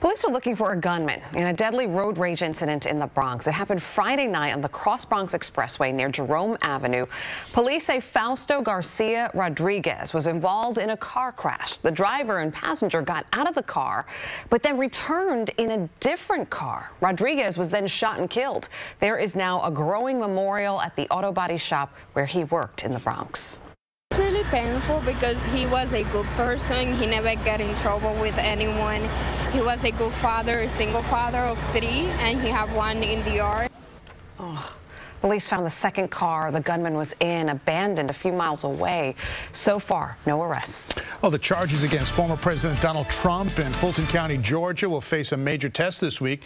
Police are looking for a gunman in a deadly road rage incident in the Bronx. It happened Friday night on the Cross Bronx Expressway near Jerome Avenue. Police say Fausto Garcia Rodriguez was involved in a car crash. The driver and passenger got out of the car, but then returned in a different car. Rodriguez was then shot and killed. There is now a growing memorial at the auto body shop where he worked in the Bronx really painful because he was a good person. He never got in trouble with anyone. He was a good father, a single father of three, and he had one in the yard. Oh. Police found the second car the gunman was in abandoned a few miles away. So far, no arrests. Well, the charges against former President Donald Trump in Fulton County, Georgia will face a major test this week.